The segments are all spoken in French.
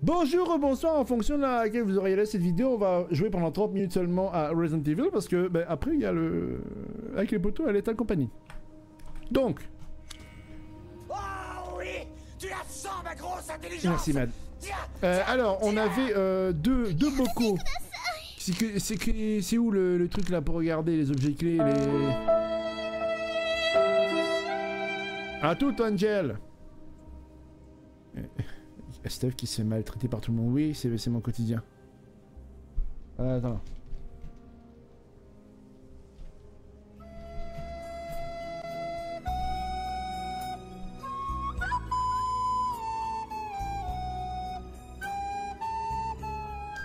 Bonjour, bonsoir, en fonction de laquelle vous aurez laissé cette vidéo, on va jouer pendant 30 minutes seulement à Resident Evil parce que ben, après il y a le... Avec les poteaux, elle est en compagnie. Donc, Oh oui Tu la sens, ma grosse intelligence merci Mad. Euh, alors, on avait euh, deux, deux bocaux. C'est que- c'est que- c'est où le, le truc là pour regarder les objets clés, les... À tout, Angel Steph qui s'est maltraité par tout le monde. Oui, c'est mon quotidien. Ah, Attends.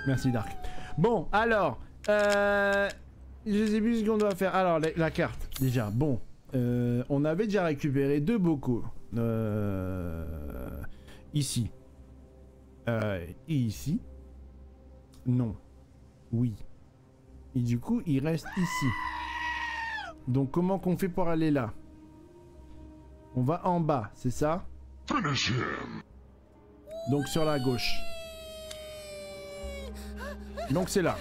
Merci Dark. Bon, alors, euh, je sais plus ce qu'on doit faire. Alors, la, carte, déjà, bon. Euh, on avait déjà récupéré deux bocaux. Euh, ici. Euh, et ici? Non. Oui. Et du coup, il reste ici. Donc, comment qu'on fait pour aller là? On va en bas, c'est ça? Donc, sur la gauche. Donc, c'est là.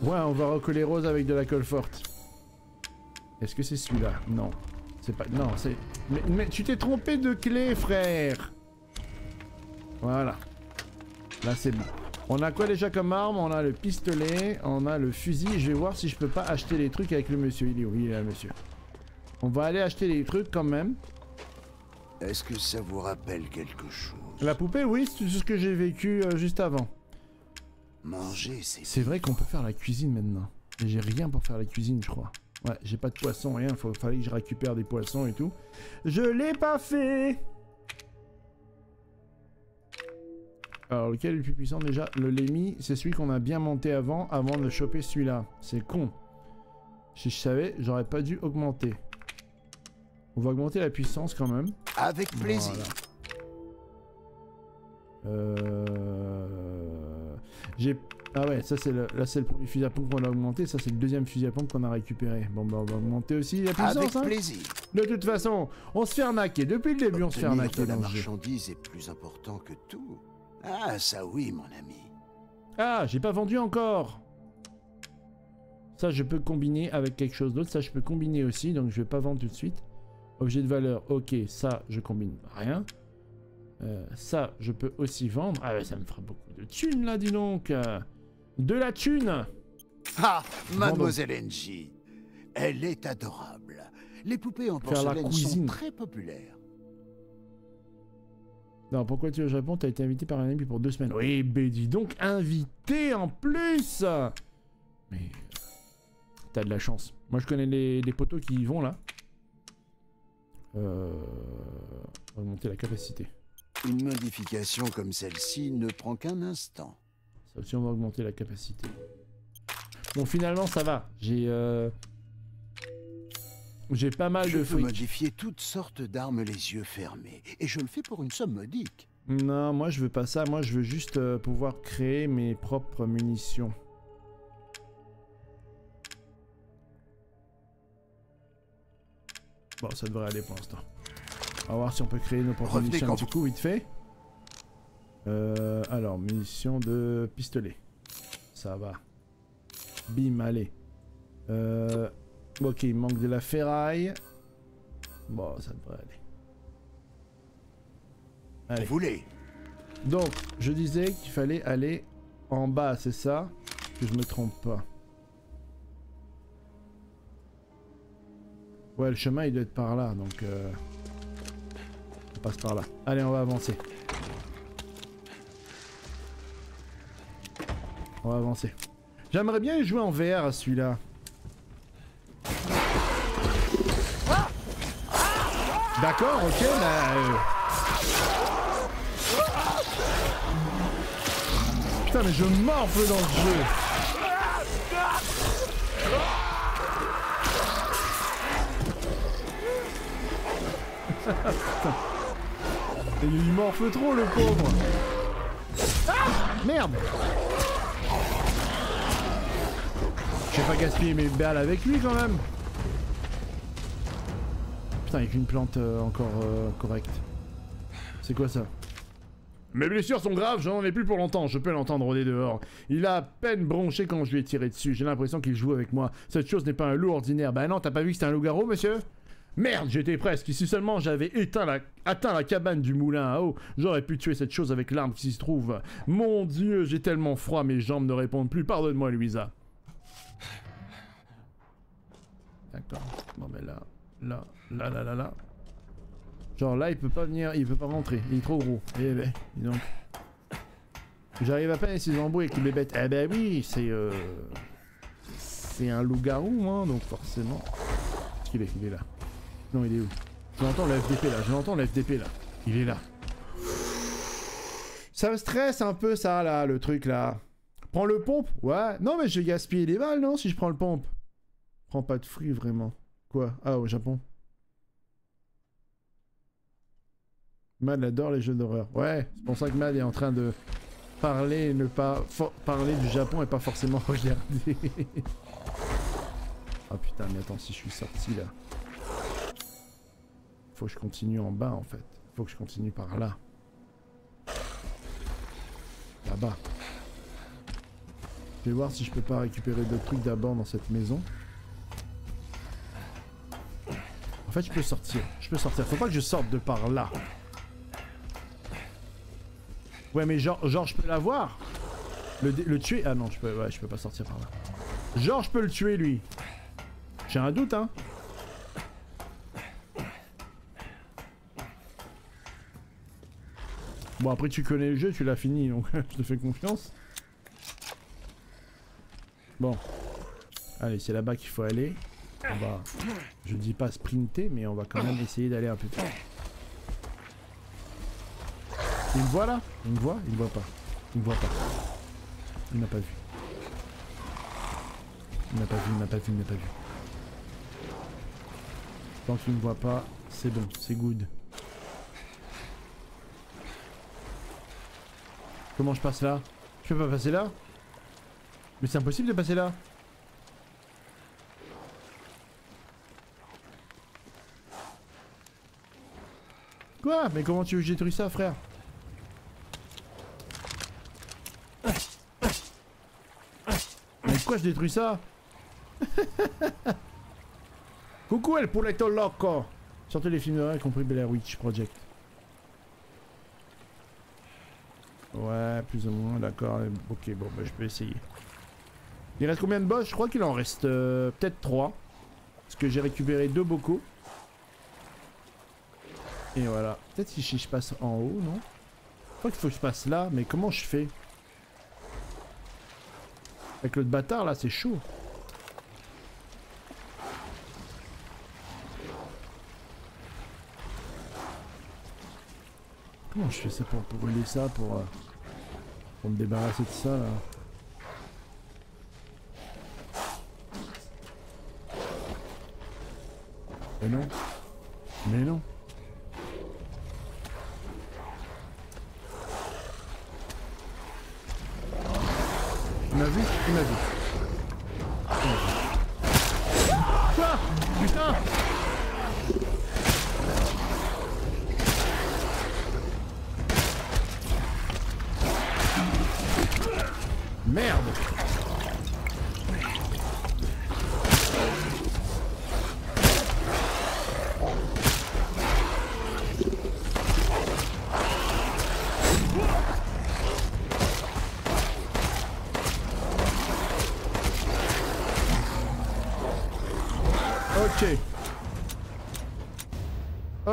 Ouais, on va recoller rose avec de la colle forte. Est-ce que c'est celui-là? Non. C'est pas... Non, c'est... Mais, mais tu t'es trompé de clé, frère Voilà. Là, c'est bon. On a quoi déjà comme arme? On a le pistolet, on a le fusil. Je vais voir si je peux pas acheter les trucs avec le monsieur. Il est où? Il est là, monsieur. On va aller acheter les trucs quand même. Est-ce que ça vous rappelle quelque chose? La poupée, oui, c'est ce que j'ai vécu euh, juste avant. Manger, c'est... C'est vrai qu'on peut faire la cuisine maintenant. Mais j'ai rien pour faire la cuisine, je crois. Ouais, j'ai pas de poisson, rien. Faut, fallait que je récupère des poissons et tout. Je l'ai pas fait Alors, lequel est le plus puissant déjà? Le Lémi, c'est celui qu'on a bien monté avant, avant de choper celui-là. C'est con. Si je savais, j'aurais pas dû augmenter. On va augmenter la puissance quand même. Avec plaisir. Voilà. Euh... J'ai... Ah ouais, ça c'est le... là c'est le premier fusil à pompe qu'on a augmenté, ça c'est le deuxième fusil à pompe qu'on a récupéré. Bon bah on va augmenter aussi la puissance Avec hein. plaisir. De toute façon, on se fait arnaquer. Depuis le début on se fait arnaquer de la marchandise est plus important que tout. Ah, ça oui, mon ami. Ah, j'ai pas vendu encore Ça je peux combiner avec quelque chose d'autre, ça je peux combiner aussi, donc je vais pas vendre tout de suite. Objet de valeur, ok, ça je combine rien. Euh, ça je peux aussi vendre. Ah ça me fera beaucoup de thunes là, dis donc De la thune Ah, mademoiselle NJ. Elle est adorable. Les poupées en porcelaine sont très populaires. Non, pourquoi tu es au Japon T'as été invité par un ami pour deux semaines. Oui, ben dis donc, invité en plus Mais... euh, T'as de la chance. Moi, je connais les, les poteaux qui y vont, là. Euh... On va monter la capacité. Une modification comme celle-ci ne prend qu'un instant. Ça aussi, on va augmenter la capacité. Bon, finalement, ça va. J'ai... Euh... J'ai pas mal Je de peux modifier toutes sortes d'armes les yeux fermés. Et je le fais pour une somme modique. Non, moi, je veux pas ça. Moi, je veux juste euh, pouvoir créer mes propres munitions. Bon, ça devrait aller pour l'instant. On va voir si on peut créer nos propres Revenez munitions un petit coup, vite fait. Euh, alors, munitions de pistolet. Ça va. Bim, allez. Euh, ok, il manque de la ferraille. Bon, ça devrait aller. Allez. Vous voulez Donc, je disais qu'il fallait aller en bas, c'est ça? Que je me trompe pas. Ouais, le chemin il doit être par là, donc euh... on passe par là. Allez, on va avancer. On va avancer. J'aimerais bien jouer en VR à celui-là. D'accord, ok, bah... euh, Putain, mais je morfle dans le jeu. Il morfle trop, le pauvre. Merde Je vais pas gaspiller mes balles avec lui, quand même. Putain, avec une plante euh, encore euh, correcte. C'est quoi ça? Mes blessures sont graves, j'en ai plus pour longtemps, je peux l'entendre rôder dehors. Il a à peine bronché quand je lui ai tiré dessus, j'ai l'impression qu'il joue avec moi. Cette chose n'est pas un loup ordinaire. Bah non, t'as pas vu que c'était un loup-garou, monsieur? Merde, j'étais presque. Si seulement j'avais atteint la cabane du moulin à eau, j'aurais pu tuer cette chose avec l'arme qui s'y trouve. Mon dieu, j'ai tellement froid, mes jambes ne répondent plus. Pardonne-moi, Louisa. D'accord. Bon, ben là, là, là, là, là, là. Genre là, il peut pas venir, il peut pas rentrer. Il est trop gros. Eh ben, dis donc. J'arrive à peine à ses embrouilles avec les bébêtes. Eh ben oui, c'est... Euh... C'est un loup-garou, hein, donc forcément... Est-ce qu'il est Il est là. Non, il est où? Je l'entends le FDP là, je l'entends le FDP là. Il est là. Ça me stresse un peu ça là, le truc là. Prends le pompe? Ouais. Non mais je vais gaspiller des balles non si je prends le pompe? Prends pas de fruits vraiment. Quoi? Ah au Japon. Mad adore les jeux d'horreur. Ouais, c'est pour ça que Mad est en train de parler, ne pas parler du Japon et pas forcément regarder. oh putain, mais attends, si je suis sorti là. Faut que je continue en bas en fait. Faut que je continue par là. Là-bas. Je vais voir si je peux pas récupérer d'autres trucs d'abord dans cette maison. En fait, je peux sortir. Je peux sortir. Faut pas que je sorte de par là. Ouais, mais genre, genre je peux l'avoir. Le, le tuer? Ah non, je peux, je peux pas sortir par là. Genre, je peux le tuer lui. J'ai un doute, hein. Bon, après, tu connais le jeu, tu l'as fini, donc je te fais confiance. Bon. Allez, c'est là-bas qu'il faut aller. On va, je dis pas sprinter, mais on va quand même essayer d'aller un peu plus. Il me voit là? Il me voit? Il me voit pas. Il me voit pas. Il m'a pas vu. Il m'a pas vu, il m'a pas vu, il m'a pas vu. Tant qu'il me voit pas, c'est bon, c'est good. Comment je passe là? Je peux pas passer là? Mais c'est impossible de passer là? Mais comment tu veux que je détruise ça, frère Mais quoi je détruis ça Coucou El Puletto Loco Sortez les films de y compris Blair Witch Project. Ouais, plus ou moins, d'accord. Ok, bon, bah je peux essayer. Il reste combien de boss? Je crois qu'il en reste euh, peut-être 3. Parce que j'ai récupéré deux bocaux. Et voilà. Peut-être si je passe en haut, non? Je crois qu'il faut que je passe là, mais comment je fais? Avec l'autre bâtard là, c'est chaud. Comment je fais ça pour, brûler ça, pour, euh, pour me débarrasser de ça là? Mais non. Mais non. Vu Tu m'as vu.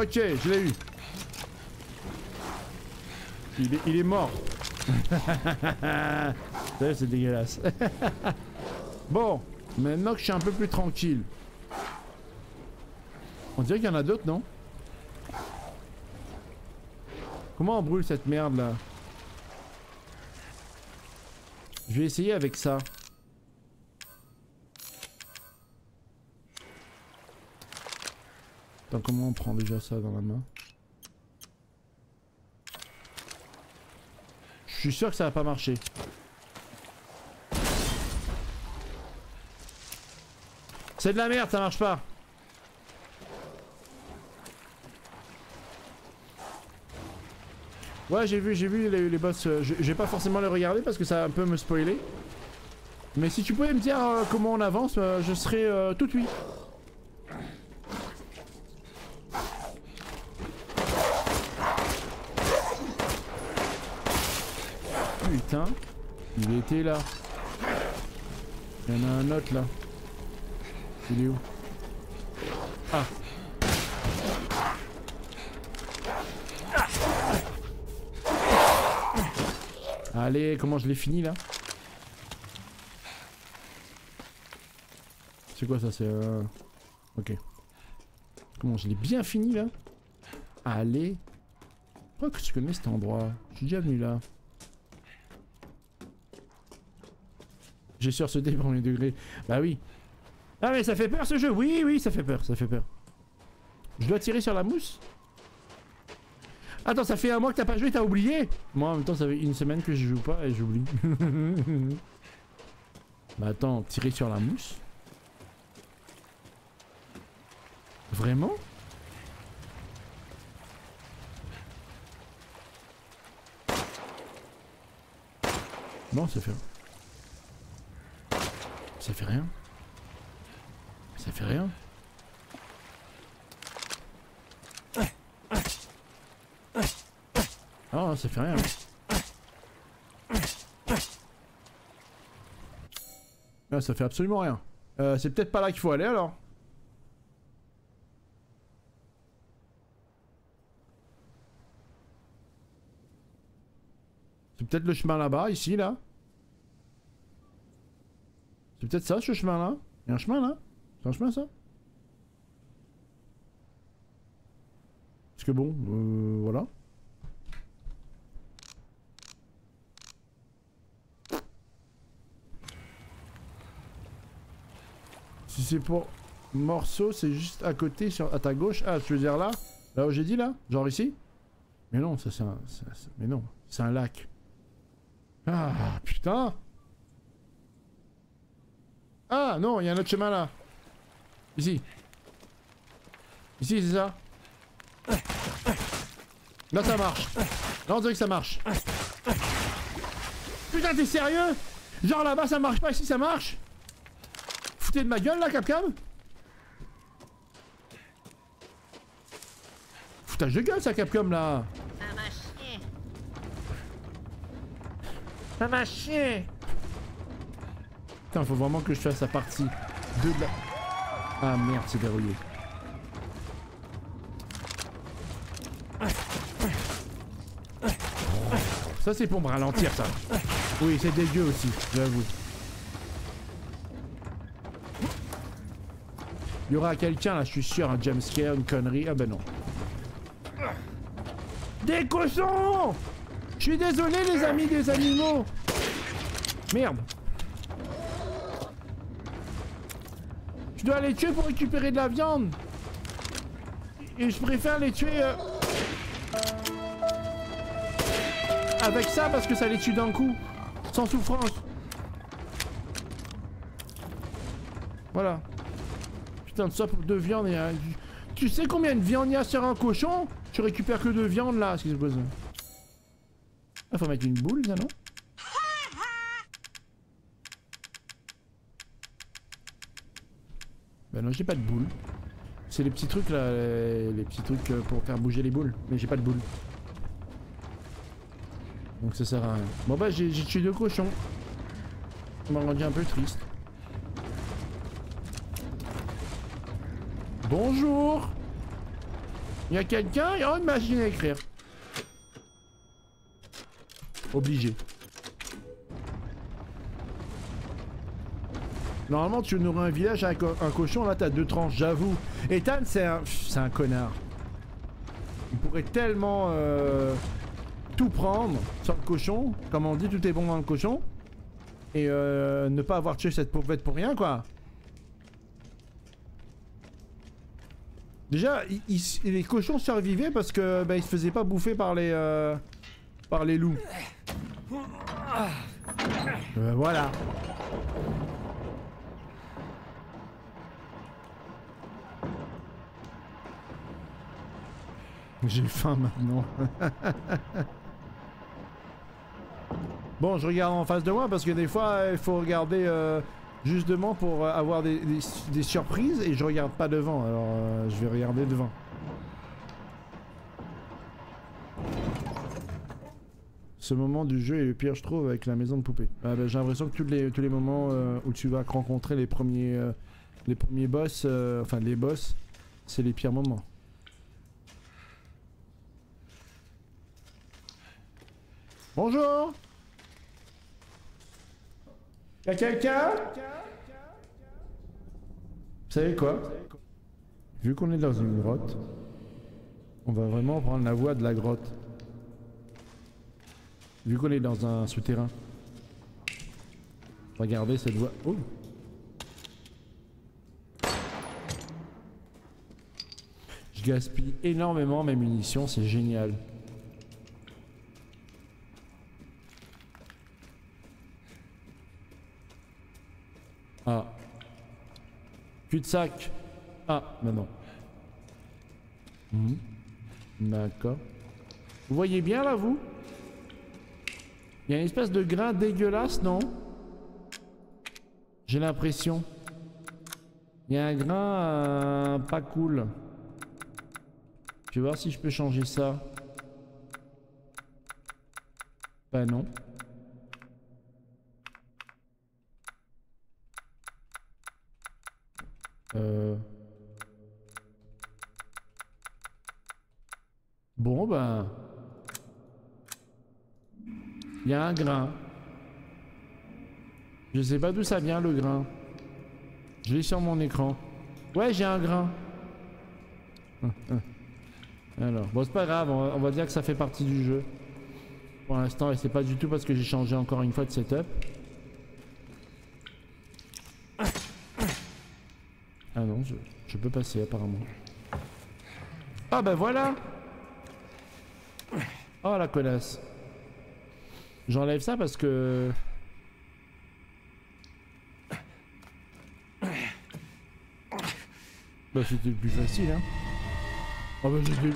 Ok, je l'ai eu. Il est, il est mort. c'est dégueulasse. bon, maintenant que je suis un peu plus tranquille. On dirait qu'il y en a d'autres, non? Comment on brûle cette merde là Je vais essayer avec ça. Attends, comment on prend déjà ça dans la main Je suis sûr que ça va pas marcher. C'est de la merde, ça marche pas. Ouais, j'ai vu, j'ai vu les, boss. je vais pas forcément les regarder parce que ça va un peu me spoiler. Mais si tu pouvais me dire euh, comment on avance, euh, je serais euh, tout oui. Putain, il là. Il y en a un autre là. Il est où? Ah. Allez, comment je l'ai fini là? C'est quoi ça? C'est euh... Ok. Comment je l'ai bien fini là? Allez. Pourquoi que je connais cet endroit? Je suis déjà venu là. J'ai sursaté premier degré. Bah oui. Ah mais ça fait peur ce jeu Oui, oui, ça fait peur, ça fait peur. Je dois tirer sur la mousse Attends, ça fait un mois que t'as pas joué, t'as oublié Moi en même temps, ça fait une semaine que je joue pas et j'oublie. bah attends, tirer sur la mousse Vraiment? Non, ça fait... Ça fait rien. Ça fait rien. Ah, ça fait rien. Ah, ça fait absolument rien. Euh, c'est peut-être pas là qu'il faut aller alors. C'est peut-être le chemin là-bas, ici, là. Peut-être ça, ce chemin-là. Il y a un chemin là C'est un chemin ça Parce que bon, euh, voilà. Si c'est pour morceau, c'est juste à côté, sur, à ta gauche. Ah, tu veux dire là? Là où j'ai dit là? Genre ici? Mais non, ça c'est un... Mais non, c'est un lac. Ah, putain Ah, non, il y a un autre chemin là. Ici. Ici, c'est ça. Là, ça marche. Là, on dirait que ça marche. Putain, t'es sérieux? Genre là-bas, ça marche pas, ici, ça marche Foutez de ma gueule, là, Capcom? Foutage de gueule, ça, Capcom, là Ça m'a chier. Ça m'a chier Putain, faut vraiment que je fasse la partie 2 de la... Ah merde, c'est verrouillé. Ça c'est pour me ralentir ça. Oui, c'est dégueu aussi, j'avoue. Il y aura quelqu'un là, je suis sûr, un jumpscare, une connerie. Ah ben non. Des cochons Je suis désolé les amis des animaux Merde Je dois les tuer pour récupérer de la viande. Et je préfère les tuer euh, Avec ça parce que ça les tue d'un coup Sans souffrance. Voilà. Putain ça pour deux viandes et un... Tu sais combien de viande il y a sur un cochon? Tu récupères que deux viandes là, ce qui se Ah faut mettre une boule ça non non j'ai pas de boule. C'est les petits trucs là, les, petits trucs euh, pour faire bouger les boules. Mais j'ai pas de boule. Donc ça sert à rien. Bon bah j'ai tué deux cochons. Ça m'a rendu un peu triste. Bonjour Il y a quelqu'un? Il y a une machine à écrire. Obligé. Normalement, tu nourris un village avec un, cochon, là t'as deux tranches, j'avoue. Ethan, c'est un, c'est un connard. Il pourrait tellement euh, tout prendre sur le cochon, comme on dit, tout est bon dans le cochon, et euh, ne pas avoir tué cette pauvre pour rien, quoi. Déjà, les cochons survivaient parce que bah, ils se faisaient pas bouffer par les euh, par les loups. Euh, voilà. J'ai faim maintenant. Bon, je regarde en face de moi parce que des fois, il faut regarder euh, justement pour euh, avoir des, des- des surprises et je regarde pas devant. Alors, euh, je vais regarder devant. Ce moment du jeu est le pire, je trouve, avec la maison de poupée. Ah bah, J'ai l'impression que tous les, tous les moments euh, où tu vas rencontrer les premiers, les premiers boss, enfin les boss, c'est les pires moments. Bonjour Y'a quelqu'un? Vous savez quoi? Vu qu'on est dans une grotte, on va vraiment prendre la voie de la grotte. Vu qu'on est dans un souterrain. Regardez cette voie. Oh Je gaspille énormément mes munitions, c'est génial. Ah. Cul-de-sac. Ah, mais non. Mhm. D'accord. Vous voyez bien là, vous? Il y a une espèce de grain dégueulasse, non? J'ai l'impression. Il y a un grain euh, pas cool. Je vais voir si je peux changer ça. Bah non. Euh... Bon ben... Il y a un grain. Je sais pas d'où ça vient le grain. Je l'ai sur mon écran. Ouais, j'ai un grain. Alors, bon, c'est pas grave, on va, dire que ça fait partie du jeu. Pour l'instant, et c'est pas du tout parce que j'ai changé encore une fois de setup. Ah non, je, je peux passer apparemment. Ah bah voilà Oh la connasse. J'enlève ça parce que... Bah c'était le plus facile hein. Oh bah j'étais...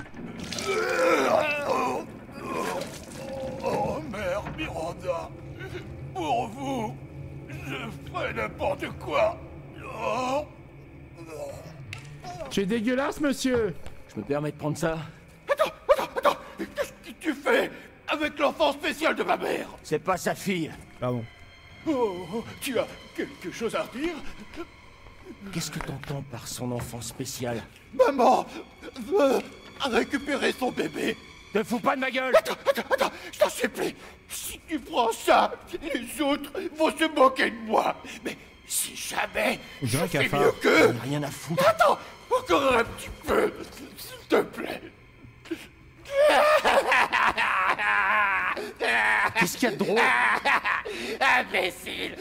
Oh mère Miranda. Pour vous, je ferai n'importe quoi. Oh C'est dégueulasse monsieur. Je me permets de prendre ça Attends, attends, attends Qu'est-ce que tu fais avec l'enfant spécial de ma mère C'est pas sa fille. Pardon. Oh, tu as quelque chose à redire? Qu'est-ce que t'entends par son enfant spécial? Maman veut récupérer son bébé Te fous pas de ma gueule Attends, attends, attends, je t'en supplie Si tu prends ça, les autres vont se moquer de moi Mais si jamais je fais mieux qu'eux rien à foutre. Attends, encore un petit peu, s'il te plaît. Qu'est-ce qu'il y a de drôle? Imbécile,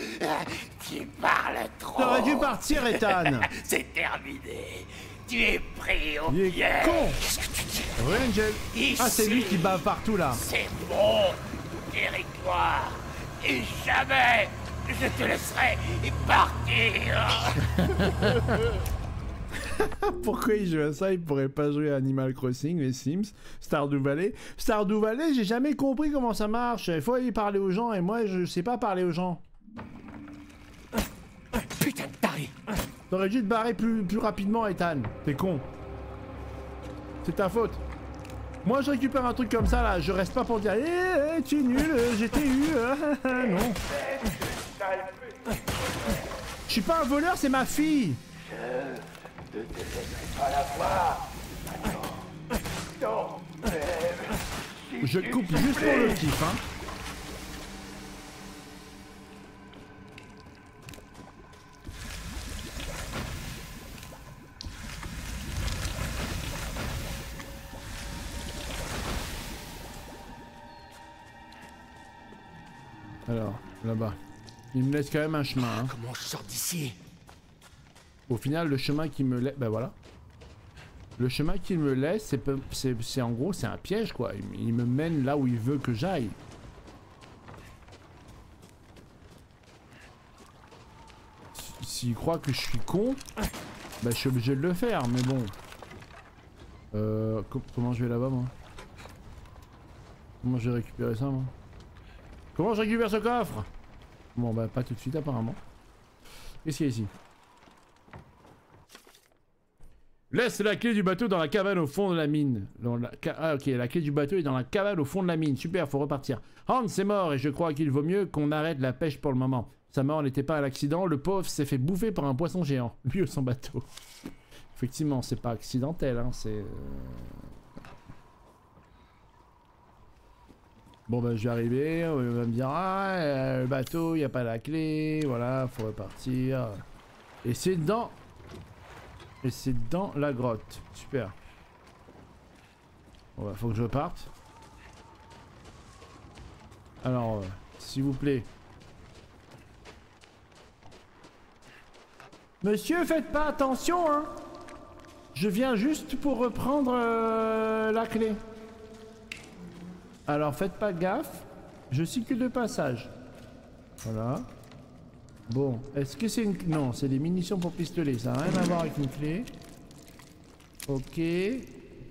tu parles trop. T'aurais dû partir Ethan C'est terminé. Tu es pris au Il est piège. con Qu'est-ce que tu dis? Angel Ah c'est lui qui bave partout là C'est mon territoire. Et jamais je te laisserai partir. Pourquoi il joue à ça? Il pourrait pas jouer à Animal Crossing, les Sims, Stardew Valley. Stardew Valley, j'ai jamais compris comment ça marche. Il faut aller parler aux gens et moi je sais pas parler aux gens. Putain de taré T'aurais dû te barrer plus, plus rapidement, Ethan. T'es con. C'est ta faute. Moi je récupère un truc comme ça là, je reste pas pour dire Eh, eh, tu es nul, euh, j'ai t'ai eu. euh, non. Je suis pas un voleur, c'est ma fille. Je coupe juste pour le kiff, hein. Alors, là-bas. Il me laisse quand même un chemin, hein. Comment je sors d'ici? Au final, le chemin qui me laisse... Ben voilà. Le chemin qu'il me laisse, c'est en gros, c'est un piège, quoi. Il, il me mène là où il veut que j'aille. S'il croit que je suis con, bah je suis obligé de le faire, mais bon. Euh, co- comment je vais là-bas, moi? Comment je vais récupérer ça, moi? Comment je récupère ce coffre? Bon bah pas tout de suite apparemment. Qu'est-ce qu'il y a ici? Laisse la clé du bateau dans la cabane au fond de la mine. Ah ok, la clé du bateau est dans la cabane au fond de la mine. Super, faut repartir. Hans est mort et je crois qu'il vaut mieux qu'on arrête la pêche pour le moment. Sa mort n'était pas un accident, le pauvre s'est fait bouffer par un poisson géant. Lui son bateau. Effectivement, c'est pas accidentel, hein, c'est... euh, Bon bah je vais arriver, on va me dire ah euh, le bateau, il y a pas la clé, voilà, faut repartir. Et c'est dans et c'est dans la grotte. Super. Bon bah faut que je parte. Alors euh, s'il vous plaît. Monsieur, faites pas attention hein. Je viens juste pour reprendre euh, la clé. Alors faites pas gaffe, je suis de passage. Voilà. Bon, est-ce que c'est une... Non, c'est des munitions pour pistolet, ça n'a rien à voir avec une clé. Ok.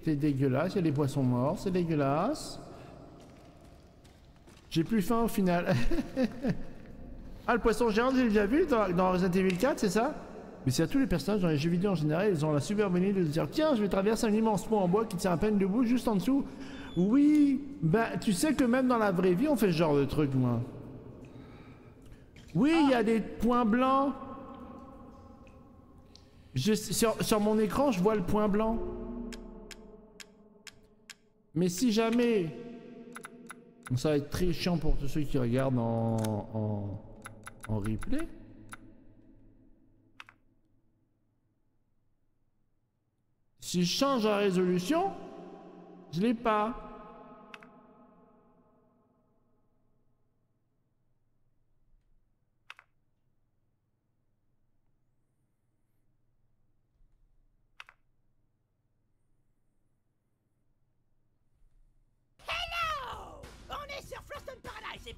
C'est dégueulasse, il y a des poissons morts, c'est dégueulasse. J'ai plus faim au final. ah, le poisson géant, j'ai déjà vu dans, dans Resident Evil 4, c'est ça? Mais c'est à tous les personnages dans les jeux vidéo en général, ils ont la super idée de se dire Tiens, je vais traverser un immense pont en bois qui tient à peine debout, juste en dessous. Oui, bah tu sais que même dans la vraie vie, on fait ce genre de truc, moi. Oui, il y a des points blancs. Je, sur, sur mon écran, je vois le point blanc. Mais si jamais... Ça va être très chiant pour tous ceux qui regardent en, en, en replay. Si je change la résolution, je l'ai pas.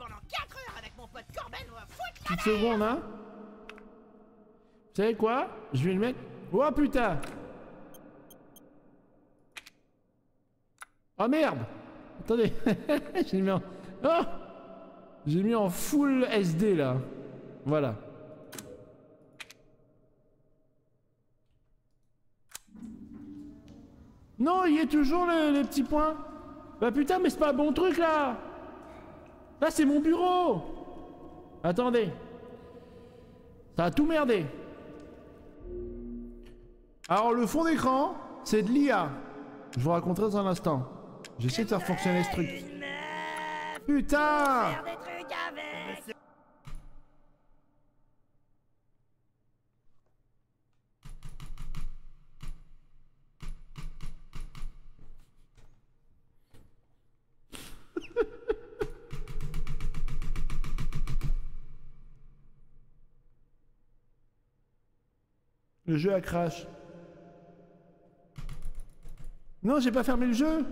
Pendant 4 heures avec mon pote Corben, on va foutre la Petite seconde, hein. Vous savez quoi? Je vais le mettre... Oh putain Oh merde Attendez, j'ai mis en... Oh J'ai mis en full SD là. Voilà. Non, il y a toujours le- les petits points. Bah putain, mais c'est pas un bon truc là Là, c'est mon bureau Attendez. Ça a tout merdé. Alors, le fond d'écran, c'est de l'IA. Je vous raconterai dans un instant. J'essaie de faire fonctionner ce truc. Putain Le jeu a crash. Non, j'ai pas fermé le jeu.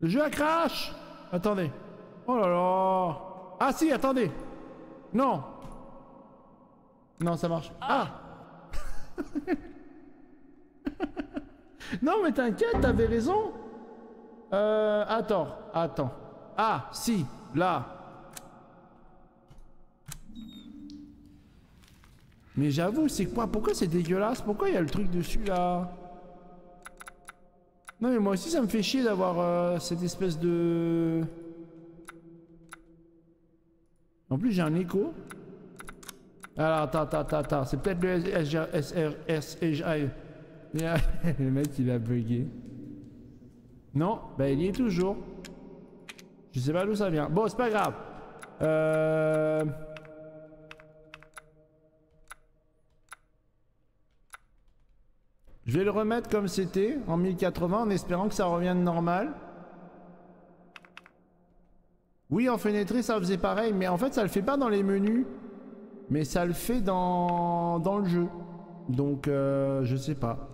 Le jeu a crash. Attendez. Oh là là. Ah si, attendez. Non. Non, ça marche. Ah. non, mais t'inquiète, t'avais raison. Euh, attends, attends. Ah, si, là. Mais j'avoue, c'est quoi? Pourquoi c'est dégueulasse? Pourquoi il y a le truc dessus là? Non mais moi aussi ça me fait chier d'avoir euh, cette espèce de... En plus j'ai un écho. Alors attends, attends, attends, attends. C'est peut-être le SRS... Le mec il a bugué. Non, bah il y est toujours. Je sais pas d'où ça vient. Bon, c'est pas grave. Euh... Je vais le remettre comme c'était, en 1080, en espérant que ça revienne normal. Oui, en fenêtré, ça faisait pareil, mais en fait, ça le fait pas dans les menus. Mais ça le fait dans, dans le jeu. Donc, euh, je sais pas.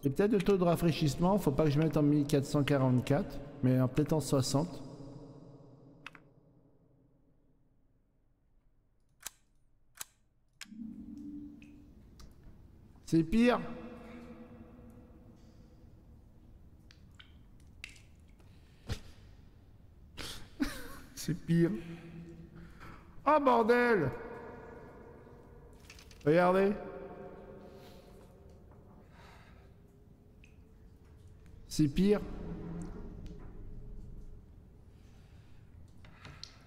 C'est peut-être le taux de rafraîchissement, faut pas que je mette en 1444, mais peut-être en 60. C'est pire. C'est pire. Oh bordel Regardez. C'est pire.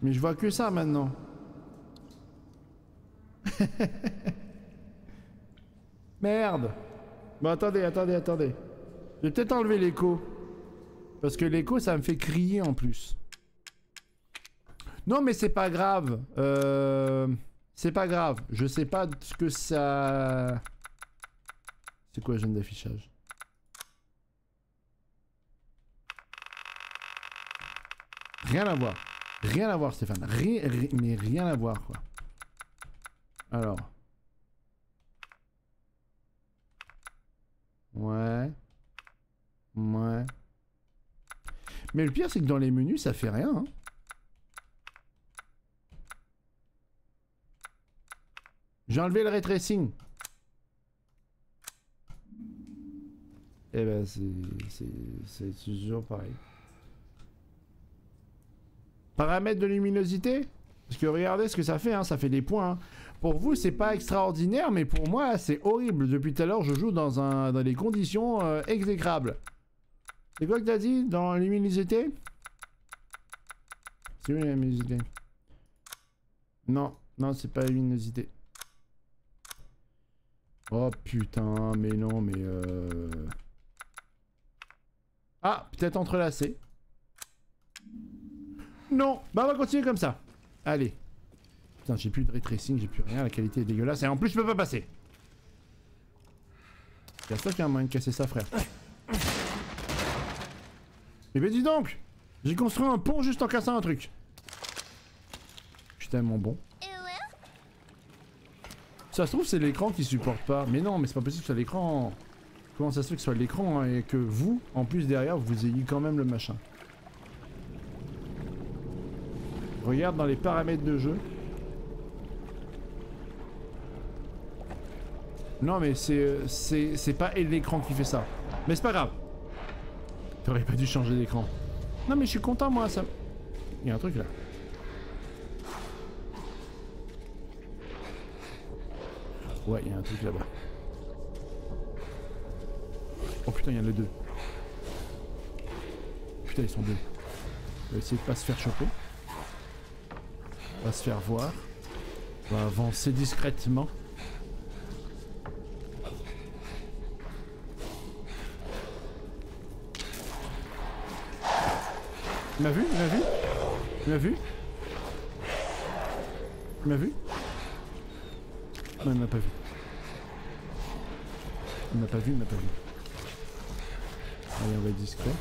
Mais je vois que ça maintenant. Merde. Bon attendez, attendez, attendez. Je vais peut-être enlever l'écho. Parce que l'écho ça me fait crier en plus. Non mais c'est pas grave. Euh... C'est pas grave. Je sais pas ce que ça... C'est quoi le jeune d'affichage? Rien à voir. Rien à voir Stéphane. Mais rien à voir quoi. Alors. Ouais. Ouais. Mais le pire c'est que dans les menus ça fait rien. hein. J'ai enlevé le ray tracing. Eh ben c'est toujours pareil. Paramètres de luminosité? Parce que regardez ce que ça fait, hein, ça fait des points. hein. Pour vous, c'est pas extraordinaire, mais pour moi, c'est horrible. Depuis tout à l'heure, je joue dans, un, dans des conditions euh, exécrables. C'est quoi que t'as dit dans luminosité? C'est où la luminosité? Non, non, c'est pas luminosité. Oh putain, mais non, mais euh... Ah, peut-être entrelacé. Non Bah on va continuer comme ça. Allez. Putain, j'ai plus de ray tracing, j'ai plus rien, la qualité est dégueulasse. Et en plus, je peux pas passer. Y'a ça qui a un moyen de casser ça, frère. Mais ben dis donc J'ai construit un pont juste en cassant un truc. Putain, mon bon. Ça se trouve, c'est l'écran qui supporte pas. Mais non, mais c'est pas possible que ce soit l'écran. Comment ça se fait que ce soit l'écran hein, et que vous, en plus derrière, vous ayez quand même le machin Regarde dans les paramètres de jeu. Non mais c'est euh, c'est pas l'écran qui fait ça. Mais c'est pas grave. T'aurais pas dû changer d'écran. Non mais je suis content moi ça. Il y a un truc là. Ouais, il y a un truc là-bas. Oh putain, il y en a deux. Putain, ils sont deux. On va essayer de pas se faire choper. On va se faire voir. On va avancer discrètement. Il m'a vu? Il m'a vu? Il m'a vu? Il m'a vu? Non, il m'a pas vu. Il m'a pas vu, il m'a pas vu. Allez, on va être discret.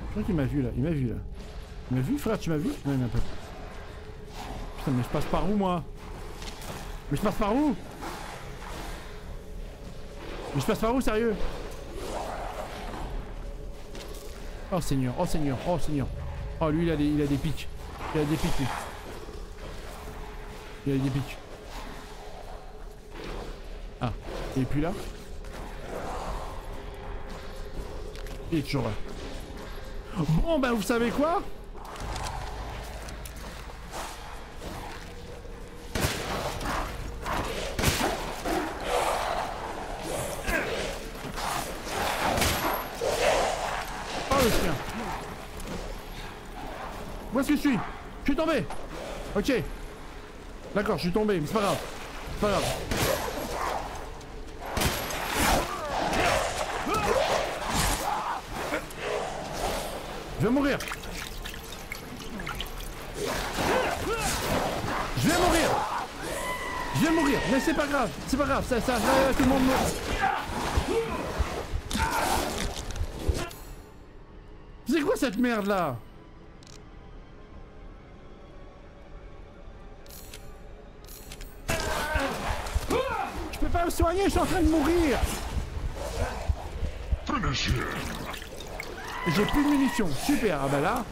Je crois qu'il m'a vu là, il m'a vu là. Il m'a vu frère, tu m'as vu? Non, il m'a pas vu. Putain, mais je passe par où moi? Mais je passe par où? Mais je passe par où sérieux? Oh seigneur, oh seigneur, oh seigneur. Oh lui il a des, il a des pics. Il a des pics lui. Il a des pics. Ah, et puis là. Il est toujours là. Bon bah vous savez quoi? Oh le chien. Où est-ce que je suis? Je suis tombé. Ok D'accord, je suis tombé, mais c'est pas grave. C'est pas grave. Je vais mourir Je vais mourir Je vais mourir, mais c'est pas grave, c'est pas grave, ça, ça, tout le monde meurt. C'est quoi cette merde là pas me soigner, je suis en train de mourir. J'ai plus de munitions, super, ah bah là...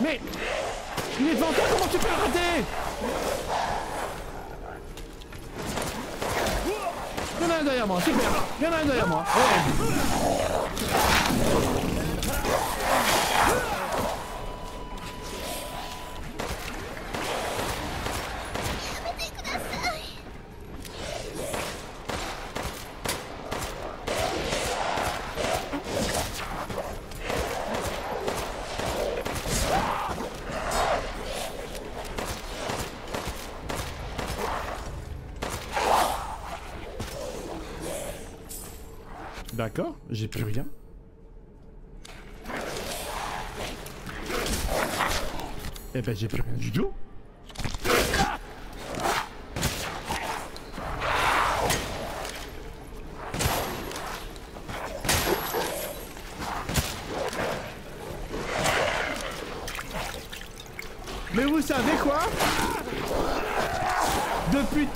Mais Il est devant toi, comment tu peux le rater? Il y en a un derrière moi, super. Il a un derrière moi. J'ai plus rien. Eh ben j'ai plus rien du tout. Mais vous savez quoi? Depuis...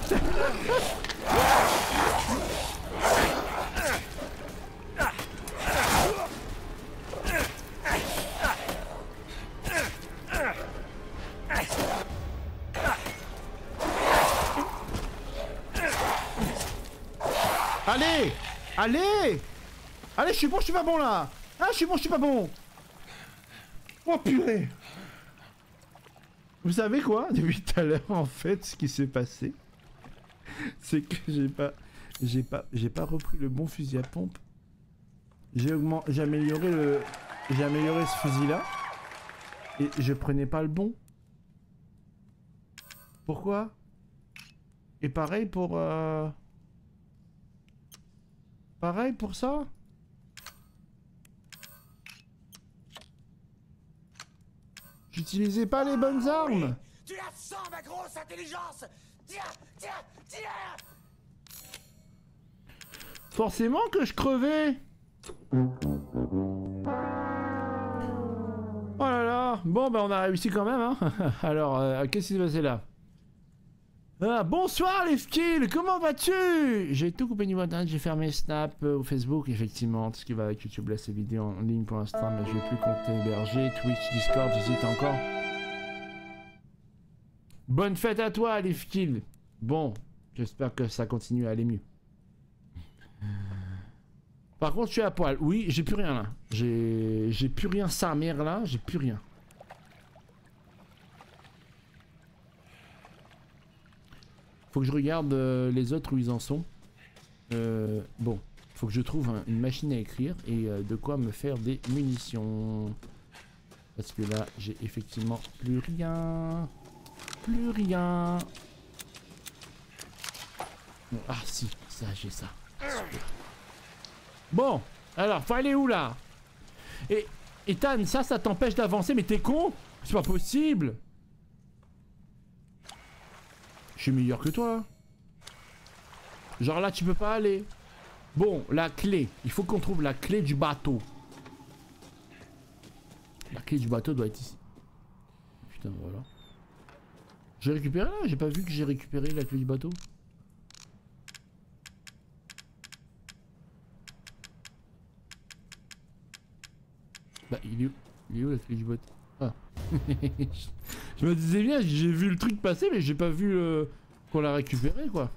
Allez Allez, je suis bon, je suis pas bon là Ah, je suis bon, je suis pas bon Oh purée Vous savez quoi? Depuis tout à l'heure, en fait, ce qui s'est passé, c'est que j'ai pas... J'ai pas... J'ai pas repris le bon fusil à pompe. J'ai augment... J'ai amélioré le... J'ai amélioré ce fusil là. Et je prenais pas le bon. Pourquoi? Et pareil pour... euh, Pareil pour ça? J'utilisais pas les bonnes armes. Tu la sens, ma grosse intelligence. Tiens, tiens, tiens. Forcément que je crevais. Oh là là. Bon bah on a réussi quand même hein. Alors, euh, qu'est-ce qui s'est passé là? Ah, bonsoir les comment vas-tu? J'ai tout coupé niveau internet, j'ai fermé Snap euh, ou Facebook, effectivement, tout ce qui va avec YouTube, là, ces vidéos en ligne pour l'instant, mais je vais plus compter héberger, Twitch, Discord, j'hésite encore. Bonne fête à toi les Bon, j'espère que ça continue à aller mieux. Par contre, je suis à poil. Oui, j'ai plus rien là. J'ai j'ai plus rien, sa mère là, j'ai plus rien. Faut que je regarde euh, les autres où ils en sont. Euh, bon, faut que je trouve un- une machine à écrire et euh, de quoi me faire des munitions. Parce que là, j'ai effectivement plus rien. Plus rien. Ah si, ça, j'ai ça. Bon, alors, faut aller où là? Et, Ethan, ça, ça t'empêche d'avancer, mais t'es con? C'est pas possible Je suis meilleur que toi. Genre là, tu peux pas aller. Bon, la clé. Il faut qu'on trouve la clé du bateau. La clé du bateau doit être ici. Putain, voilà. J'ai récupéré là J'ai pas vu que j'ai récupéré la clé du bateau. Bah, il est où? Il est où la clé du bateau? Ah. je me disais bien, j'ai vu le truc passer, mais j'ai pas vu euh, qu'on l'a récupéré, quoi.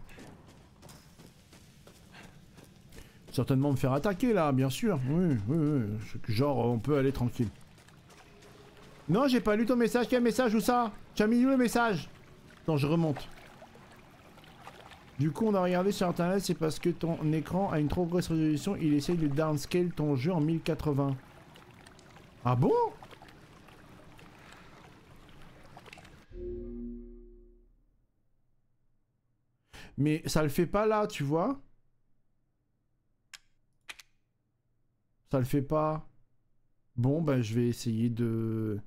Certainement me faire attaquer, là, bien sûr. Oui, oui, oui. Genre, on peut aller tranquille. Non, j'ai pas lu ton message. Quel message Où ça? Tu as mis où le message? Attends, je remonte. Du coup, on a regardé sur internet, c'est parce que ton écran a une trop grosse résolution, il essaye de downscale ton jeu en 1080. Ah bon? Mais ça le fait pas là, tu vois Ça le fait pas. Bon, bah je vais essayer de...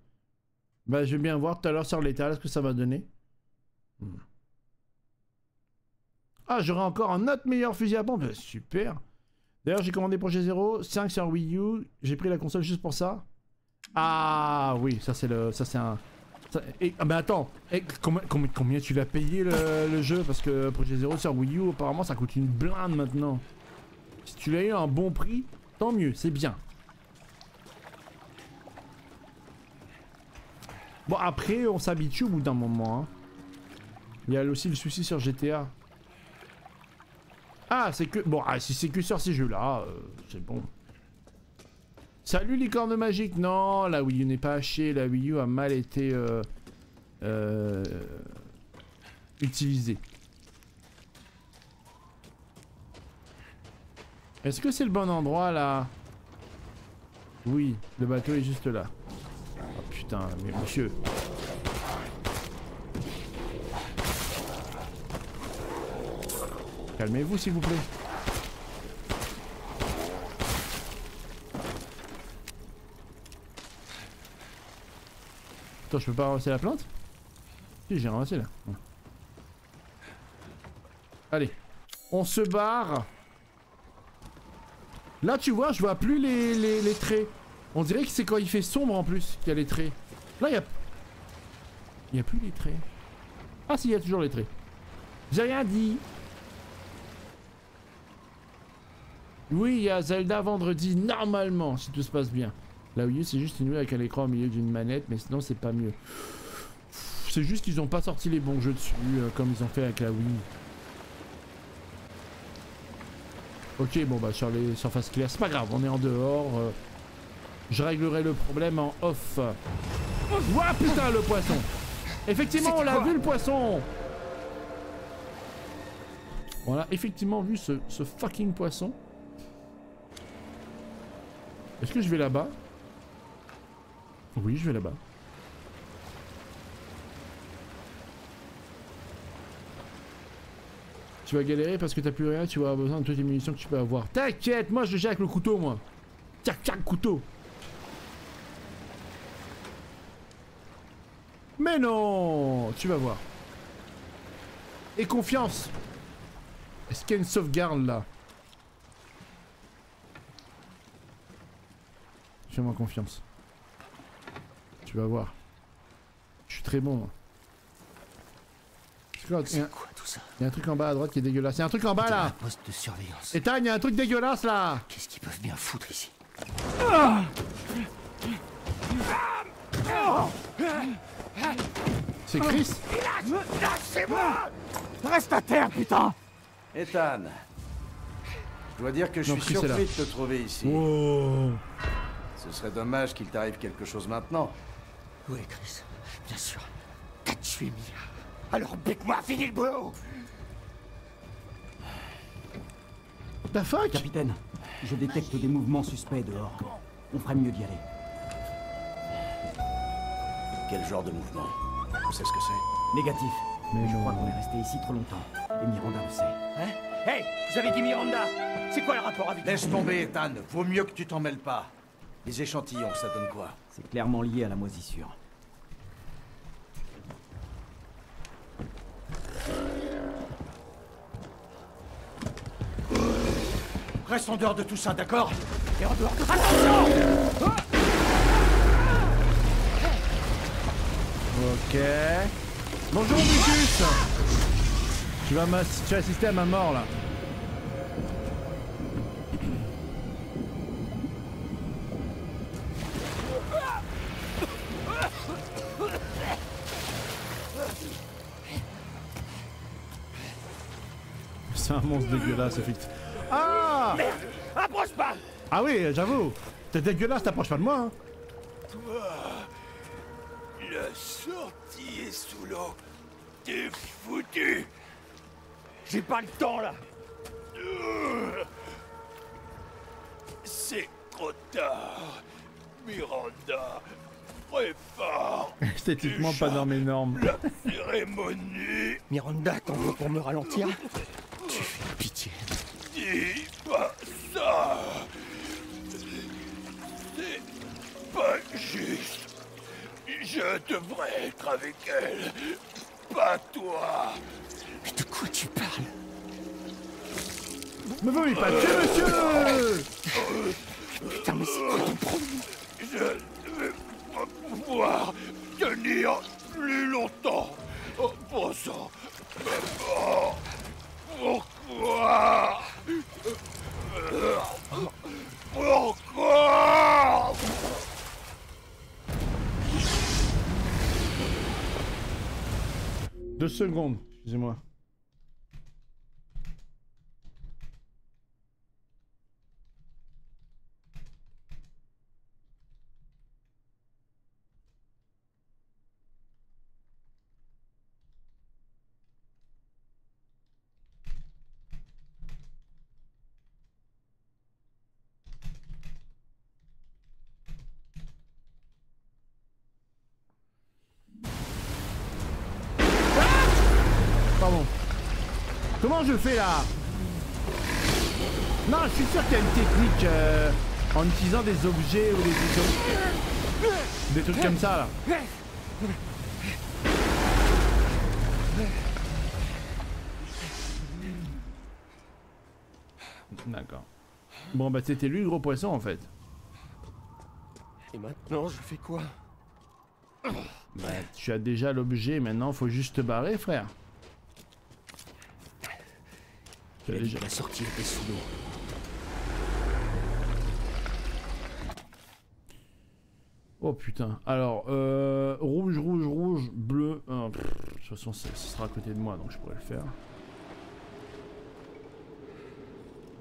Bah je vais bien voir tout à l'heure sur l'étal ce que ça va donner. Hmm. Ah, j'aurai encore un autre meilleur fusil à pompe. Super. D'ailleurs, j'ai commandé Projet 0, 5 sur Wii U. J'ai pris la console juste pour ça. Ah oui, ça c'est le, ça c'est un. Ah, mais attends, combien, tu l'as payé le, jeu? Parce que Projet 0 sur Wii U, apparemment, ça coûte une blinde maintenant. Si tu l'as eu à un bon prix, tant mieux, c'est bien. Bon après, on s'habitue au bout d'un moment. hein. Il y a aussi le souci sur GTA. Ah, c'est que... Bon, ah, si c'est que sur ces jeux-là, euh, c'est bon. Salut licorne magique Non, la Wii U n'est pas hachée, la Wii U a mal été... Euh, euh, utilisée. Est-ce que c'est le bon endroit, là? Oui, le bateau est juste là. Oh putain, mais monsieur... Calmez-vous s'il vous plaît. Attends, je peux pas ramasser la plante Si, j'ai ramassé là. Allez, on se barre. Là, tu vois, je vois plus les, les, les traits. On dirait que c'est quand il fait sombre en plus qu'il y a les traits. Là, il y a... Il y a plus les traits. Ah si, il y a toujours les traits. J'ai rien dit. Oui, il y a Zelda vendredi, normalement, si tout se passe bien. La Wii U, c'est juste une Wii avec un écran au milieu d'une manette, mais sinon, c'est pas mieux. C'est juste qu'ils ont pas sorti les bons jeux dessus, euh, comme ils ont fait avec la Wii. Ok, bon bah sur les surfaces claires, c'est pas grave, on est en dehors. euh, je réglerai le problème en off. Ouah putain le poisson Effectivement, on l'a vu le poisson On a effectivement vu ce, ce fucking poisson. Est-ce que je vais là-bas? Oui, je vais là-bas. Tu vas galérer parce que t'as plus rien, tu vas avoir besoin de toutes les munitions que tu peux avoir. T'inquiète, moi je le gère avec le couteau, moi. Tiens, tiens, couteau. Mais non Tu vas voir. Et confiance Est-ce qu'il y a une sauvegarde là? Fais-moi confiance. Tu vas voir. Je suis très bon. C'est quoi, il y a- quoi tout ça? il y a un truc en bas à droite qui est dégueulasse. Il y a un truc en bas Un là poste de surveillance. Ethan, il y a un truc dégueulasse là Qu'est-ce qu'ils peuvent bien foutre ici? C'est Chris Reste à terre, putain Ethan, je dois dire que je Non, suis Chris surpris de te trouver ici. Oh Ce serait dommage qu'il t'arrive quelque chose maintenant. Oui, Chris, bien sûr. T'as tué Mia. Alors pique-moi, finis le boulot The fuck Capitaine, je détecte des mouvements suspects dehors. On ferait mieux d'y aller. Quel genre de mouvement? On sait ce que c'est Négatif. Mais je crois qu'on est resté ici trop longtemps. Et Miranda le sait. Hein? Hey Vous avez dit Miranda? C'est quoi le rapport avec... Laisse tomber, Ethan. Vaut mieux que tu t'en mêles pas. Les échantillons, ça donne quoi? C'est clairement lié à la moisissure. Reste en dehors de tout ça, d'accord Et en dehors de... Attention Ok. Bonjour m'ass- tu vas assister à ma mort là. C'est un monstre dégueulasse, effectivement. Ah Approche pas Ah oui, j'avoue. T'es dégueulasse, t'approches pas de moi. Hein. La sortie est sous l'eau. T'es foutu. J'ai pas le temps, là C'est trop tard. Miranda, prépare Esthétiquement, pas norme énorme. la cérémonie. Miranda, t'en veux pour me ralentir? Pitié. Dis Je devrais être avec elle, pas toi. Mais de quoi tu parles? Me voulez pas tuer, monsieur Putain, mais c'est quoi ton problème? Je ne vais pas pouvoir tenir plus longtemps. Oh, bon sang. Pourquoi Pourquoi? Deux secondes, excusez-moi. pardon. Comment je fais là Non, je suis sûr qu'il y a une technique euh, en utilisant des objets ou des trucs comme, des trucs comme ça là. D'accord. Bon bah c'était lui le gros poisson en fait. Et maintenant, je fais quoi Bah tu as déjà l'objet, maintenant faut juste te barrer frère. Dit déjà- la sortie était sous l'eau. Oh putain. Alors, euh, rouge, rouge, rouge, bleu. pff, de toute façon, ça sera à côté de moi, donc je pourrais le faire.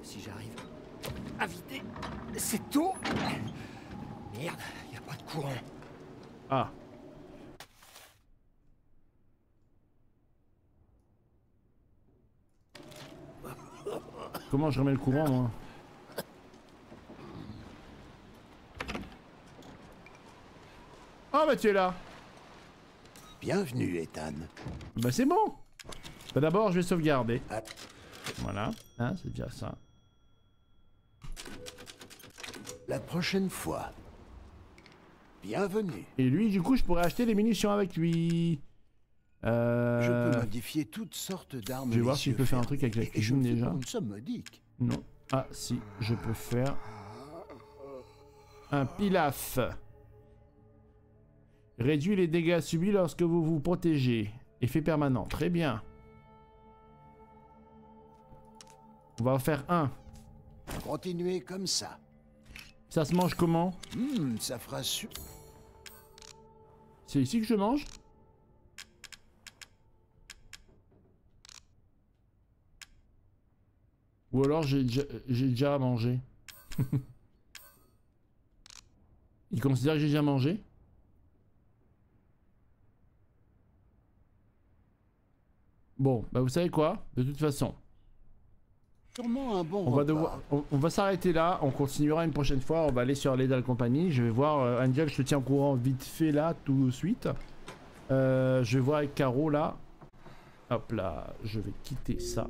Si j'arrive à vider cette eau... Merde, y a pas de courant. Ah. Comment je remets le courant, moi Ah bah tu es là Bienvenue, Ethan. Bah c'est bon Bah d'abord je vais sauvegarder. Ah. Voilà, hein, c'est déjà ça. La prochaine fois. Bienvenue. Et lui, du coup, je pourrais acheter les munitions avec lui. Euh... Je peux modifier toutes sortes d'armes. je vais voir si je peux faire un truc avec la cuisine déjà. pour une somme modique. Non. Ah, si, je peux faire. Un pilaf. Réduit les dégâts subis lorsque vous vous protégez. Effet permanent. Très bien. On va en faire un. Continuez comme ça. Ça se mange comment? Hum, ça fera su... C'est ici que je mange? Ou alors j'ai déjà, mangé. Il considère que j'ai déjà mangé? Bon, bah vous savez quoi? De toute façon, Sûrement un bon on va repas. devoir, on, on va s'arrêter là. On continuera une prochaine fois. On va aller sur Lethal Company. Je vais voir euh, Angel. Je te tiens au courant vite fait là, tout de suite. Euh, je vais voir avec Caro là. Hop là, je vais quitter ça.